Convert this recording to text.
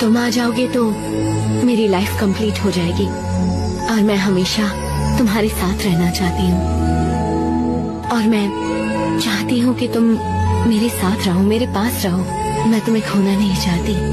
तुम आ जाओगे तो मेरी लाइफ कंप्लीट हो जाएगी। और मैं हमेशा तुम्हारे साथ रहना चाहती हूँ। और मैं चाहती हूँ कि तुम मेरे साथ रहो, मेरे पास रहो। मैं तुम्हें खोना नहीं चाहती।